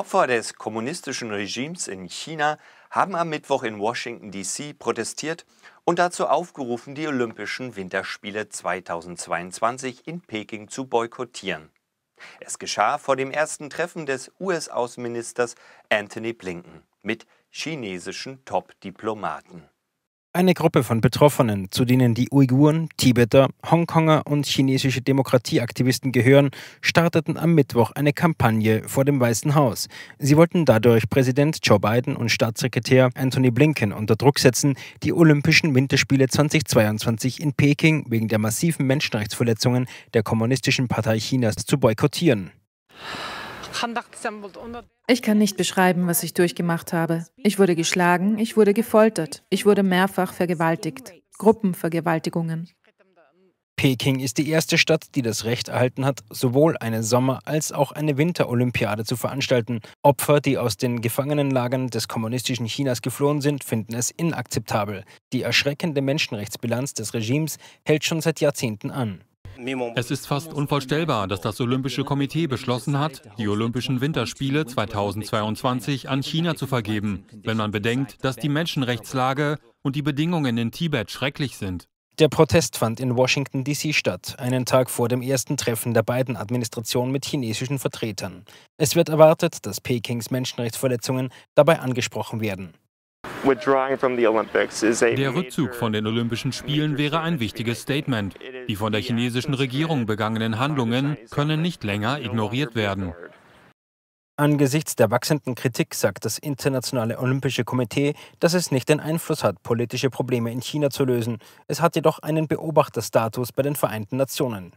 Opfer des kommunistischen Regimes in China haben am Mittwoch in Washington, D.C. protestiert und dazu aufgerufen, die Olympischen Winterspiele 2022 in Peking zu boykottieren. Es geschah vor dem ersten Treffen des US-Außenministers Anthony Blinken mit chinesischen Top-Diplomaten. Eine Gruppe von Betroffenen, zu denen die Uiguren, Tibeter, Hongkonger und chinesische Demokratieaktivisten gehören, starteten am Mittwoch eine Kampagne vor dem Weißen Haus. Sie wollten dadurch Präsident Joe Biden und Staatssekretär Anthony Blinken unter Druck setzen, die Olympischen Winterspiele 2022 in Peking wegen der massiven Menschenrechtsverletzungen der Kommunistischen Partei Chinas zu boykottieren. Ich kann nicht beschreiben, was ich durchgemacht habe. Ich wurde geschlagen, ich wurde gefoltert, ich wurde mehrfach vergewaltigt. Gruppenvergewaltigungen. Peking ist die erste Stadt, die das Recht erhalten hat, sowohl eine Sommer- als auch eine Winterolympiade zu veranstalten. Opfer, die aus den Gefangenenlagern des kommunistischen Chinas geflohen sind, finden es inakzeptabel. Die erschreckende Menschenrechtsbilanz des Regimes hält schon seit Jahrzehnten an. Es ist fast unvorstellbar, dass das Olympische Komitee beschlossen hat, die Olympischen Winterspiele 2022 an China zu vergeben, wenn man bedenkt, dass die Menschenrechtslage und die Bedingungen in Tibet schrecklich sind. Der Protest fand in Washington, D.C. statt, einen Tag vor dem ersten Treffen der beiden Administrationen mit chinesischen Vertretern. Es wird erwartet, dass Pekings Menschenrechtsverletzungen dabei angesprochen werden. Der Rückzug von den Olympischen Spielen wäre ein wichtiges Statement. Die von der chinesischen Regierung begangenen Handlungen können nicht länger ignoriert werden. Angesichts der wachsenden Kritik sagt das Internationale Olympische Komitee, dass es nicht den Einfluss hat, politische Probleme in China zu lösen. Es hat jedoch einen Beobachterstatus bei den Vereinten Nationen.